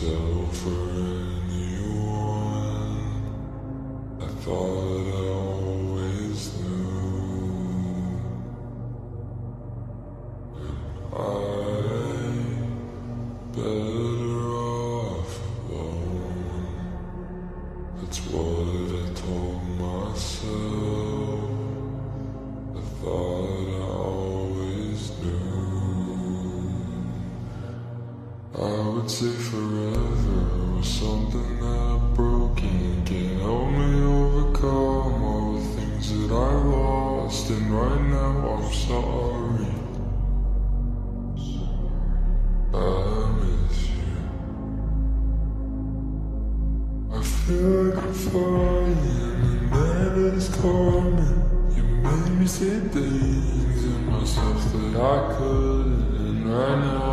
myself or anyone. I thought say forever was something that broken can help me overcome all the things that I lost. And right now I'm sorry. I miss you. I feel like I'm flying and then it's coming. You made me say things in myself that I couldn't, and right now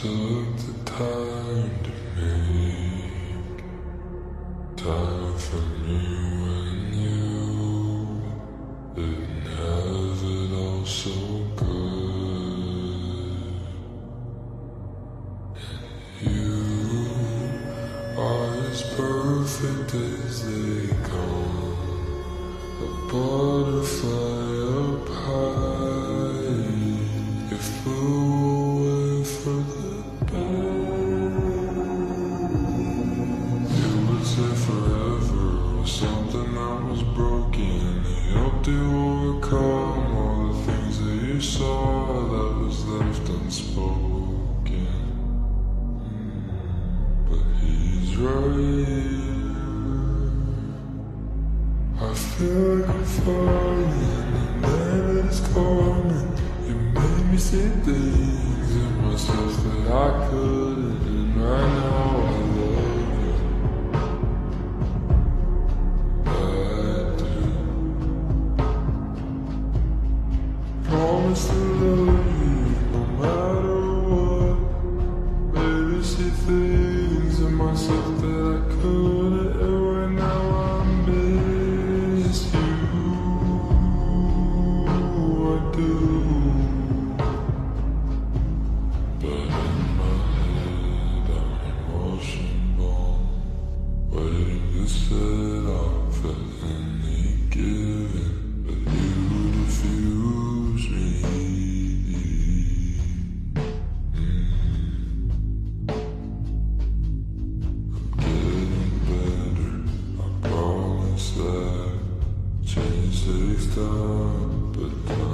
took the time to make time for me when you. Didn't have it all so good. And You are as perfect as they come, a butterfly you overcome all the things that you saw that was left unspoken. But he's right here. I feel like I'm flying and then it's coming. You made me see things in myself that I couldn't, and right now Promise to you no matter what. See things in myself that I couldn't, and now I miss you. I do. But in my head, I'm bomb. Waiting to set off at any Change takes time, but